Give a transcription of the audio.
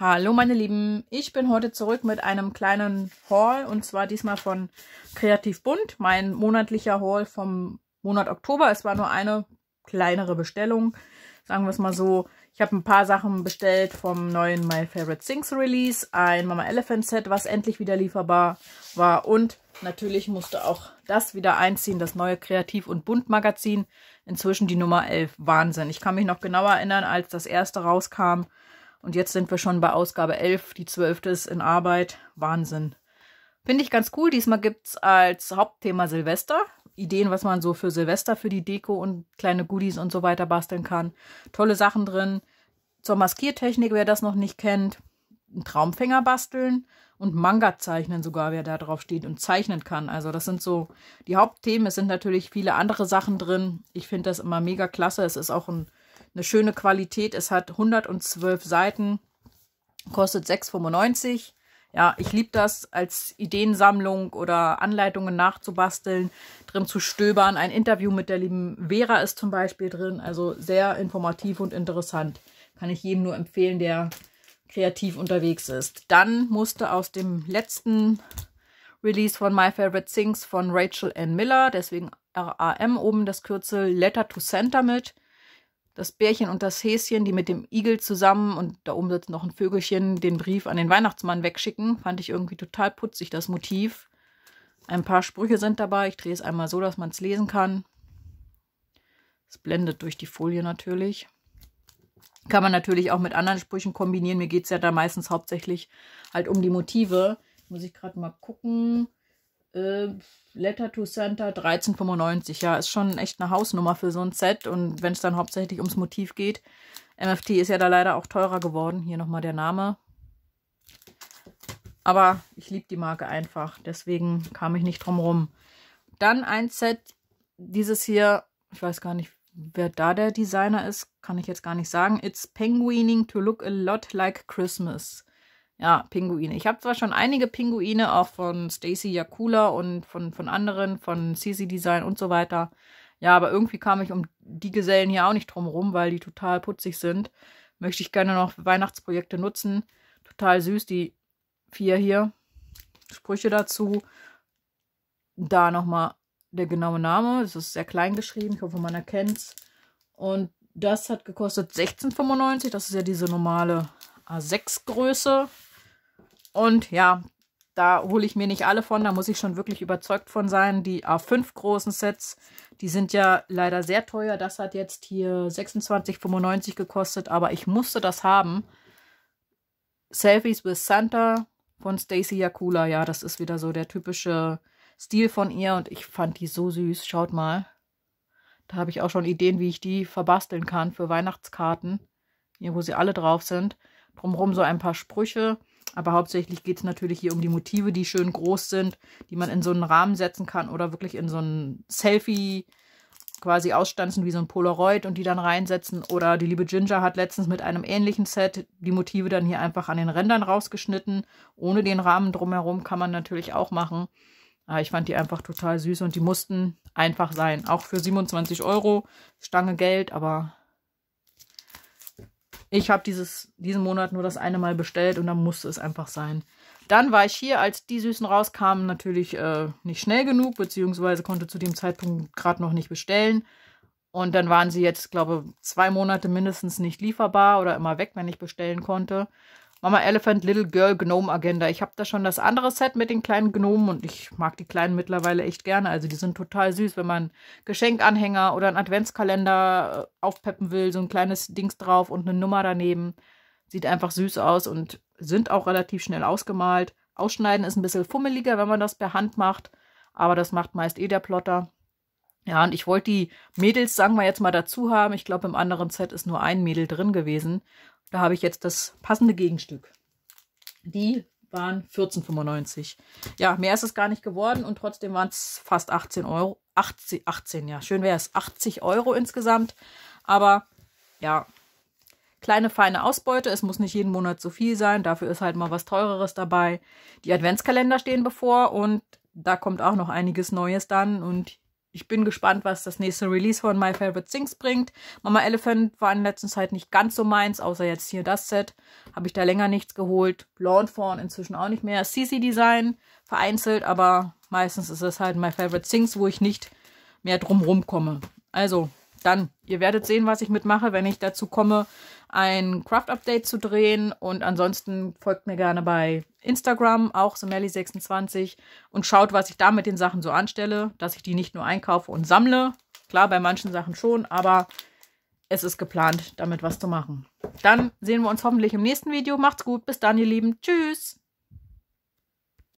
Hallo meine Lieben, ich bin heute zurück mit einem kleinen Haul und zwar diesmal von Kreativ Bunt, mein monatlicher Haul vom Monat Oktober. Es war nur eine kleinere Bestellung, sagen wir es mal so. Ich habe ein paar Sachen bestellt vom neuen My Favorite Things Release, ein Mama Elephant Set, was endlich wieder lieferbar war und natürlich musste auch das wieder einziehen, das neue Kreativ und Bunt Magazin, inzwischen die Nummer 11. Wahnsinn, ich kann mich noch genauer erinnern, als das erste rauskam und jetzt sind wir schon bei Ausgabe 11. Die 12. ist in Arbeit. Wahnsinn. Finde ich ganz cool. Diesmal gibt es als Hauptthema Silvester. Ideen, was man so für Silvester für die Deko und kleine Goodies und so weiter basteln kann. Tolle Sachen drin. Zur Maskiertechnik, wer das noch nicht kennt. Ein Traumfänger basteln und Manga zeichnen sogar, wer da drauf steht und zeichnen kann. Also das sind so die Hauptthemen. Es sind natürlich viele andere Sachen drin. Ich finde das immer mega klasse. Es ist auch ein eine schöne Qualität. Es hat 112 Seiten, kostet 6,95. Ja, ich liebe das als Ideensammlung oder Anleitungen nachzubasteln, drin zu stöbern. Ein Interview mit der lieben Vera ist zum Beispiel drin. Also sehr informativ und interessant. Kann ich jedem nur empfehlen, der kreativ unterwegs ist. Dann musste aus dem letzten Release von My Favorite Things von Rachel Ann Miller, deswegen RAM oben das Kürzel Letter to Center mit das Bärchen und das Häschen, die mit dem Igel zusammen und da oben sitzt noch ein Vögelchen, den Brief an den Weihnachtsmann wegschicken. Fand ich irgendwie total putzig, das Motiv. Ein paar Sprüche sind dabei. Ich drehe es einmal so, dass man es lesen kann. Es blendet durch die Folie natürlich. Kann man natürlich auch mit anderen Sprüchen kombinieren. Mir geht es ja da meistens hauptsächlich halt um die Motive. Muss ich gerade mal gucken. Äh, Letter to Center 1395. Ja, ist schon echt eine Hausnummer für so ein Set. Und wenn es dann hauptsächlich ums Motiv geht. MFT ist ja da leider auch teurer geworden. Hier nochmal der Name. Aber ich liebe die Marke einfach. Deswegen kam ich nicht drum rum. Dann ein Set. Dieses hier, ich weiß gar nicht, wer da der Designer ist, kann ich jetzt gar nicht sagen. It's penguining to look a lot like Christmas. Ja, Pinguine. Ich habe zwar schon einige Pinguine, auch von Stacy Yakula und von, von anderen, von CC Design und so weiter. Ja, aber irgendwie kam ich um die Gesellen hier auch nicht drum rum, weil die total putzig sind. Möchte ich gerne noch Weihnachtsprojekte nutzen. Total süß, die vier hier. Sprüche dazu. Da nochmal der genaue Name. Das ist sehr klein geschrieben. Ich hoffe, man erkennt es. Und das hat gekostet 16,95. Das ist ja diese normale A6-Größe. Und ja, da hole ich mir nicht alle von, da muss ich schon wirklich überzeugt von sein. Die A5 großen Sets, die sind ja leider sehr teuer. Das hat jetzt hier 26,95 gekostet, aber ich musste das haben. Selfies with Santa von Stacy Yakula. Ja, das ist wieder so der typische Stil von ihr und ich fand die so süß. Schaut mal. Da habe ich auch schon Ideen, wie ich die verbasteln kann für Weihnachtskarten. Hier, wo sie alle drauf sind. Drumherum so ein paar Sprüche. Aber hauptsächlich geht es natürlich hier um die Motive, die schön groß sind, die man in so einen Rahmen setzen kann oder wirklich in so ein Selfie quasi ausstanzen wie so ein Polaroid und die dann reinsetzen. Oder die liebe Ginger hat letztens mit einem ähnlichen Set die Motive dann hier einfach an den Rändern rausgeschnitten. Ohne den Rahmen drumherum kann man natürlich auch machen. Aber ich fand die einfach total süß und die mussten einfach sein. Auch für 27 Euro, Stange Geld, aber ich habe diesen Monat nur das eine Mal bestellt und dann musste es einfach sein. Dann war ich hier, als die Süßen rauskamen, natürlich äh, nicht schnell genug, beziehungsweise konnte zu dem Zeitpunkt gerade noch nicht bestellen. Und dann waren sie jetzt, glaube zwei Monate mindestens nicht lieferbar oder immer weg, wenn ich bestellen konnte. Mama Elephant Little Girl Gnome Agenda. Ich habe da schon das andere Set mit den kleinen Gnomen und ich mag die kleinen mittlerweile echt gerne. Also die sind total süß, wenn man Geschenkanhänger oder einen Adventskalender äh, aufpeppen will. So ein kleines Dings drauf und eine Nummer daneben. Sieht einfach süß aus und sind auch relativ schnell ausgemalt. Ausschneiden ist ein bisschen fummeliger, wenn man das per Hand macht. Aber das macht meist eh der Plotter. Ja, und ich wollte die Mädels, sagen wir jetzt mal, dazu haben. Ich glaube, im anderen Set ist nur ein Mädel drin gewesen. Da habe ich jetzt das passende Gegenstück. Die waren 14,95. Ja, mehr ist es gar nicht geworden und trotzdem waren es fast 18 Euro. 18, 18 ja, schön wäre es. 80 Euro insgesamt. Aber ja, kleine feine Ausbeute. Es muss nicht jeden Monat so viel sein. Dafür ist halt mal was Teureres dabei. Die Adventskalender stehen bevor und da kommt auch noch einiges Neues dann. Und ich bin gespannt, was das nächste Release von My Favorite Things bringt. Mama Elephant war in letzter Zeit nicht ganz so meins, außer jetzt hier das Set. Habe ich da länger nichts geholt. Lawnfawn inzwischen auch nicht mehr. CC Design vereinzelt, aber meistens ist es halt My Favorite Things, wo ich nicht mehr drumrum komme. Also, dann, ihr werdet sehen, was ich mitmache, wenn ich dazu komme, ein Craft-Update zu drehen. Und ansonsten folgt mir gerne bei Instagram, auch Samelli26 und schaut, was ich da mit den Sachen so anstelle, dass ich die nicht nur einkaufe und sammle. Klar, bei manchen Sachen schon, aber es ist geplant, damit was zu machen. Dann sehen wir uns hoffentlich im nächsten Video. Macht's gut, bis dann, ihr Lieben. Tschüss!